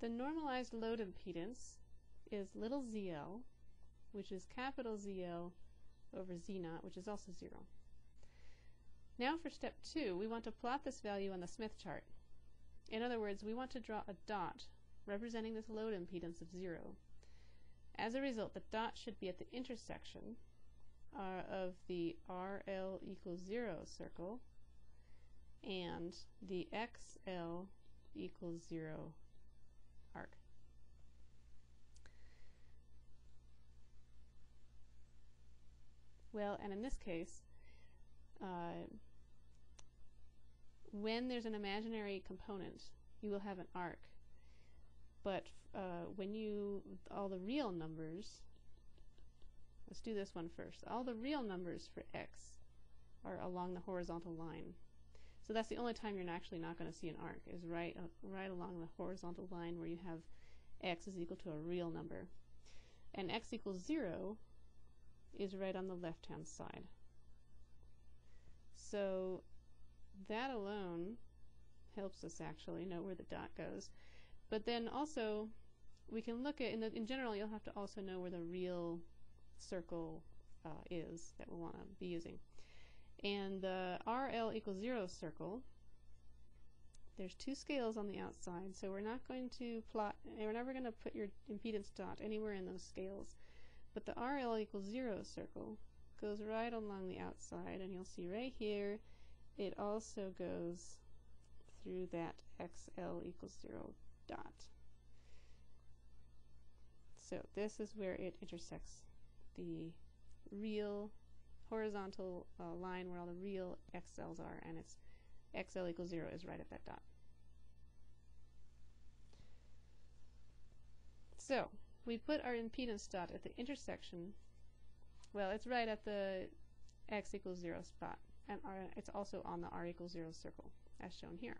The normalized load impedance is little zl, which is capital ZL over Z naught, which is also 0. Now for step 2, we want to plot this value on the Smith chart. In other words, we want to draw a dot representing this load impedance of 0. As a result, the dot should be at the intersection uh, of the RL equals 0 circle and the XL equals 0 arc. Well, and in this case, uh, when there's an imaginary component, you will have an arc. But uh, when you, all the real numbers, let's do this one first. All the real numbers for x are along the horizontal line. So that's the only time you're actually not going to see an arc, is right, uh, right along the horizontal line where you have x is equal to a real number. And x equals 0 is right on the left-hand side. So that alone helps us actually know where the dot goes. But then also, we can look at, in, the, in general, you'll have to also know where the real circle uh, is that we want to be using. And the RL equals 0 circle, there's two scales on the outside, so we're not going to plot, we're never going to put your impedance dot anywhere in those scales. But the RL equals 0 circle goes right along the outside, and you'll see right here, it also goes through that XL equals 0 dot. So this is where it intersects the real horizontal uh, line where all the real XLs are, and it's XL equals 0 is right at that dot. So we put our impedance dot at the intersection, well, it's right at the x equals 0 spot, and it's also on the r equals 0 circle, as shown here.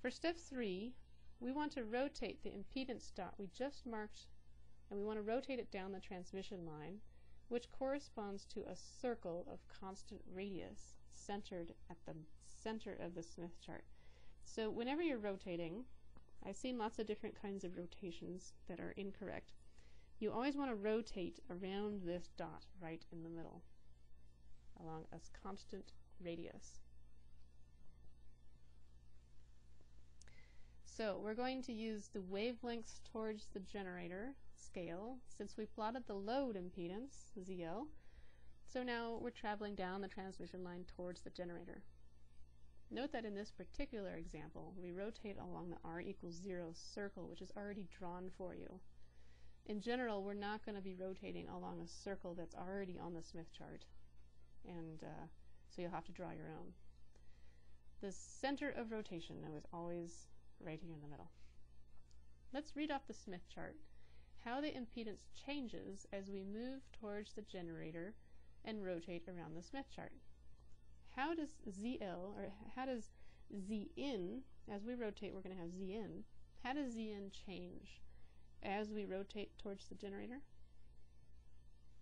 For step 3, we want to rotate the impedance dot we just marked, and we want to rotate it down the transmission line, which corresponds to a circle of constant radius centered at the center of the Smith chart. So whenever you're rotating, I've seen lots of different kinds of rotations that are incorrect. You always want to rotate around this dot right in the middle along a constant radius. So we're going to use the wavelengths towards the generator scale since we plotted the load impedance, ZL. So now we're traveling down the transmission line towards the generator. Note that in this particular example, we rotate along the r equals 0 circle, which is already drawn for you. In general, we're not going to be rotating along a circle that's already on the Smith chart, and uh, so you'll have to draw your own. The center of rotation, though, is always right here in the middle. Let's read off the Smith chart how the impedance changes as we move towards the generator and rotate around the Smith chart how does ZL, or how does Zin, as we rotate, we're going to have Zin, how does Zin change as we rotate towards the generator?